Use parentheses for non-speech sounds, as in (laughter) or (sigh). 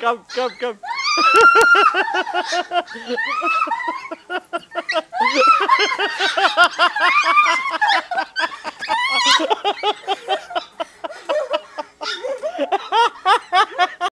come, come, come. (laughs)